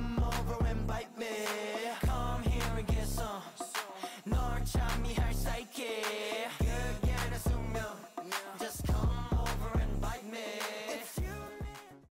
Come over and bite me. Come here and get some. 널 찬미할